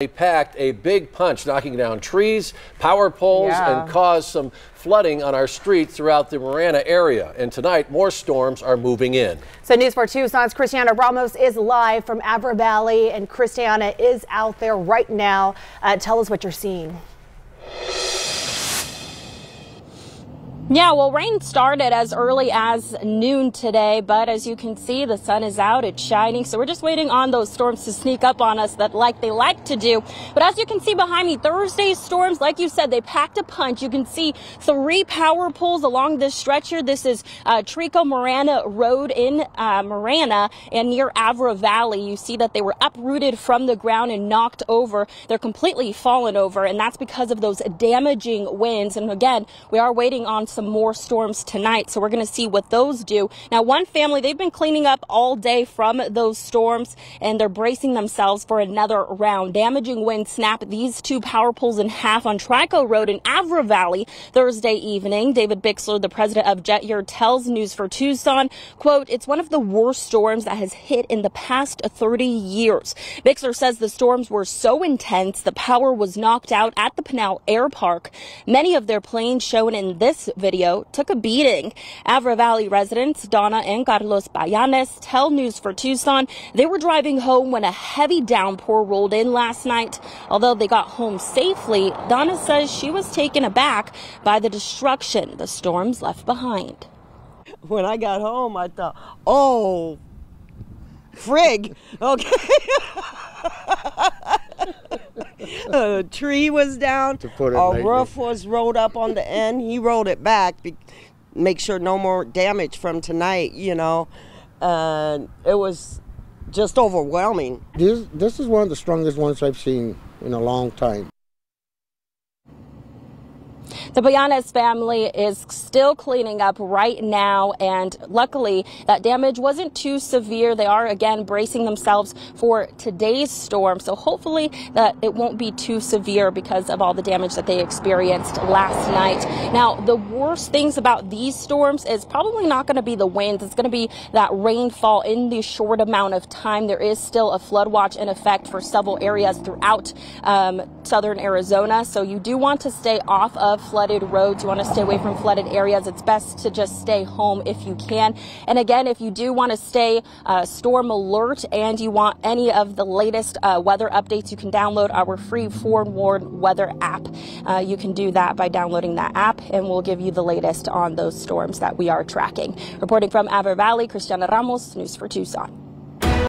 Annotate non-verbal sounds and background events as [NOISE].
They packed a big punch, knocking down trees, power poles, Yeah. and caused some flooding on our streets throughout the Marana area. And tonight, more storms are moving in. So News 4 Tucson's Christiana Ramos is live from Avra Valley, and Christiana is out there right now. Uh, tell us what you're seeing. Yeah, well, rain started as early as noon today, but as you can see, the sun is out, it's shining. So we're just waiting on those storms to sneak up on us that like they like to do. But as you can see behind me, Thursday's storms, like you said, they packed a punch. You can see three power poles along this stretch here. This is uh, Trico Marana Road in uh, and near Avra Valley. You see that they were uprooted from the ground and knocked over. They're completely fallen over, and that's because of those damaging winds. And again, we are waiting on some more storms tonight. So we're going to see what those do. Now, one family, they've been cleaning up all day from those storms and they're bracing themselves for another round. Damaging winds snap these two power poles in half on Trico Road in Avra Valley Thursday evening. David Bixler, the president of Jet tells News 4 Tucson, quote, it's one of the worst storms that has hit in the past 30 years. Bixler says the storms were so intense, the power was knocked out at the Pinal Air Park. Many of their planes shown in this video video took a beating. Avra Valley residents Donna and Carlos Bayanes tell News 4 Tucson they were driving home when a heavy downpour rolled in last night. Although they got home safely, Donna says she was taken aback by the destruction the storms left behind. When I got home, I thought, oh, frig, okay. [LAUGHS] [LAUGHS] a tree was down. To put it a roof was rolled up on the end. He rolled it back, be- make sure no more damage from tonight. You know, and it was just overwhelming. This this is one of the strongest ones I've seen in a long time. The Bayanes family is still cleaning up right now, and luckily that damage wasn't too severe. They are again bracing themselves for today's storm, so hopefully that it won't be too severe because of all the damage that they experienced last night. Now, the worst things about these storms is probably not going to be the winds. It's going to be that rainfall in the short amount of time. There is still a flood watch in effect for several areas throughout um, southern Arizona, so you do want to stay off of flooded roads. You want to stay away from flooded areas. It's best to just stay home if you can. And again, if you do want to stay uh, storm alert and you want any of the latest uh, weather updates, you can download our free Forewarn weather app. Uh, you can do that by downloading that app, and we'll give you the latest on those storms that we are tracking. Reporting from Avra Valley, Christiana Ramos, News 4 Tucson.